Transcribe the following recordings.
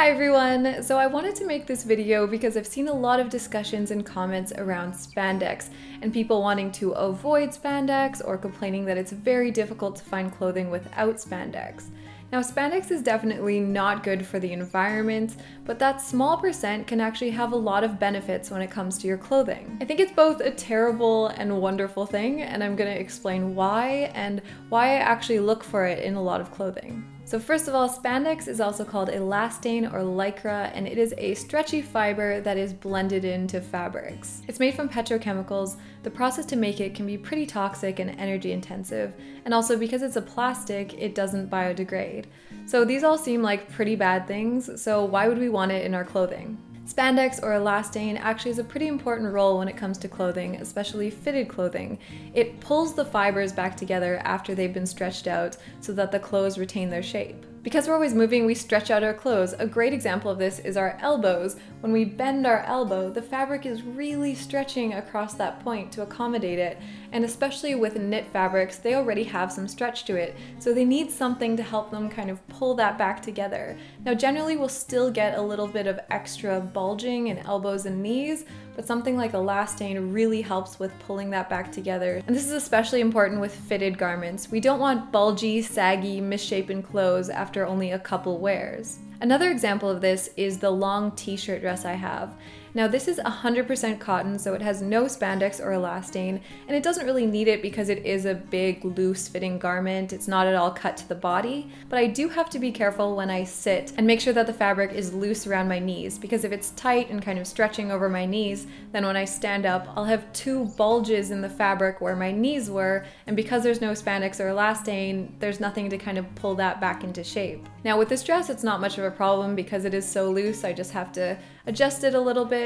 Hi everyone! So I wanted to make this video because I've seen a lot of discussions and comments around spandex and people wanting to avoid spandex or complaining that it's very difficult to find clothing without spandex. Now spandex is definitely not good for the environment, but that small percent can actually have a lot of benefits when it comes to your clothing. I think it's both a terrible and wonderful thing and I'm going to explain why and why I actually look for it in a lot of clothing. So first of all, spandex is also called elastane or lycra, and it is a stretchy fiber that is blended into fabrics. It's made from petrochemicals. The process to make it can be pretty toxic and energy intensive, and also because it's a plastic, it doesn't biodegrade. So these all seem like pretty bad things, so why would we want it in our clothing? Spandex or elastane actually has a pretty important role when it comes to clothing, especially fitted clothing. It pulls the fibers back together after they've been stretched out so that the clothes retain their shape. Because we're always moving, we stretch out our clothes. A great example of this is our elbows. When we bend our elbow, the fabric is really stretching across that point to accommodate it. And especially with knit fabrics, they already have some stretch to it, so they need something to help them kind of pull that back together. Now generally we'll still get a little bit of extra bulging in elbows and knees, but something like elastane really helps with pulling that back together. And this is especially important with fitted garments. We don't want bulgy, saggy, misshapen clothes after only a couple wears. Another example of this is the long t-shirt dress I have. Now this is 100% cotton, so it has no spandex or elastane, and it doesn't really need it because it is a big, loose fitting garment. It's not at all cut to the body, but I do have to be careful when I sit and make sure that the fabric is loose around my knees, because if it's tight and kind of stretching over my knees, then when I stand up, I'll have two bulges in the fabric where my knees were, and because there's no spandex or elastane, there's nothing to kind of pull that back into shape. Now with this dress, it's not much of a problem because it is so loose, I just have to adjust it a little bit,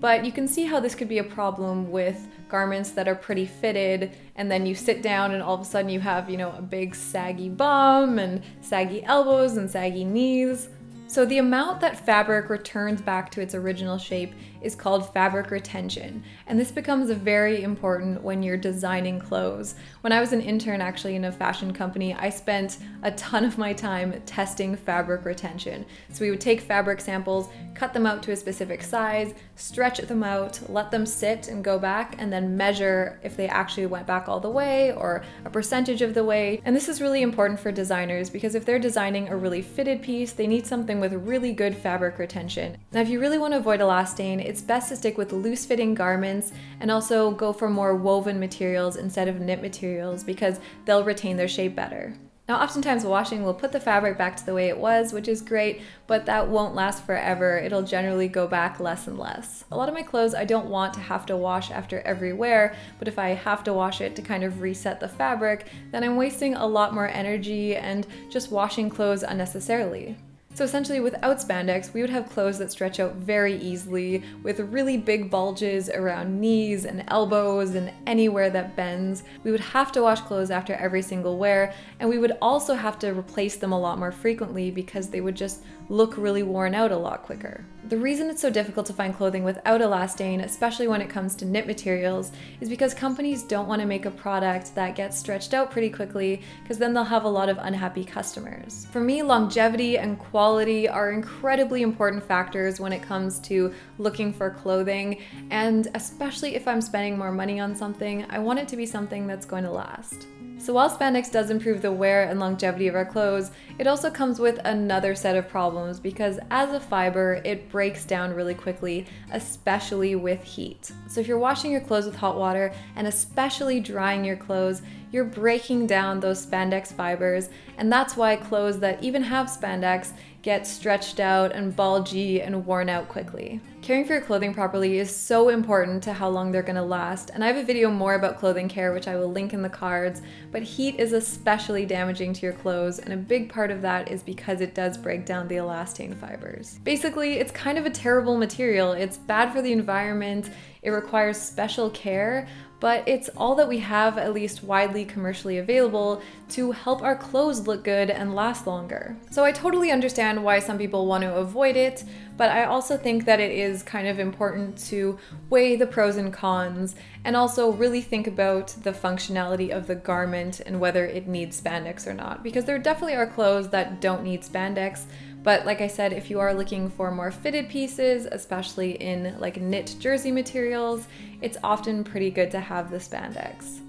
but you can see how this could be a problem with garments that are pretty fitted and then you sit down and all of a sudden you have, you know, a big saggy bum and saggy elbows and saggy knees. So the amount that fabric returns back to its original shape is called fabric retention, and this becomes very important when you're designing clothes. When I was an intern actually in a fashion company, I spent a ton of my time testing fabric retention. So we would take fabric samples, cut them out to a specific size, stretch them out, let them sit and go back, and then measure if they actually went back all the way or a percentage of the way. And this is really important for designers because if they're designing a really fitted piece, they need something with really good fabric retention. Now if you really want to avoid elastane, it's best to stick with loose fitting garments and also go for more woven materials instead of knit materials because they'll retain their shape better. Now, oftentimes washing will put the fabric back to the way it was, which is great, but that won't last forever. It'll generally go back less and less. A lot of my clothes I don't want to have to wash after every wear, but if I have to wash it to kind of reset the fabric, then I'm wasting a lot more energy and just washing clothes unnecessarily. So essentially without spandex, we would have clothes that stretch out very easily with really big bulges around knees and elbows and anywhere that bends. We would have to wash clothes after every single wear and we would also have to replace them a lot more frequently because they would just look really worn out a lot quicker. The reason it's so difficult to find clothing without elastane, especially when it comes to knit materials, is because companies don't want to make a product that gets stretched out pretty quickly because then they'll have a lot of unhappy customers. For me, longevity and quality are incredibly important factors when it comes to looking for clothing, and especially if I'm spending more money on something, I want it to be something that's going to last. So while spandex does improve the wear and longevity of our clothes, it also comes with another set of problems because as a fiber, it breaks down really quickly, especially with heat. So if you're washing your clothes with hot water and especially drying your clothes, you're breaking down those spandex fibers, and that's why clothes that even have spandex get stretched out and bulgy and worn out quickly. Caring for your clothing properly is so important to how long they're gonna last, and I have a video more about clothing care which I will link in the cards, but heat is especially damaging to your clothes, and a big part of that is because it does break down the elastane fibers. Basically, it's kind of a terrible material. It's bad for the environment, it requires special care, but it's all that we have, at least widely commercially available, to help our clothes look good and last longer. So I totally understand why some people want to avoid it, but I also think that it is is kind of important to weigh the pros and cons and also really think about the functionality of the garment and whether it needs spandex or not. Because there definitely are clothes that don't need spandex, but like I said, if you are looking for more fitted pieces, especially in like knit jersey materials, it's often pretty good to have the spandex.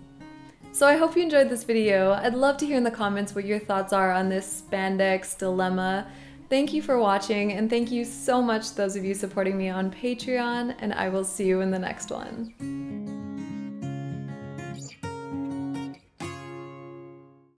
So I hope you enjoyed this video. I'd love to hear in the comments what your thoughts are on this spandex dilemma. Thank you for watching, and thank you so much those of you supporting me on Patreon, and I will see you in the next one.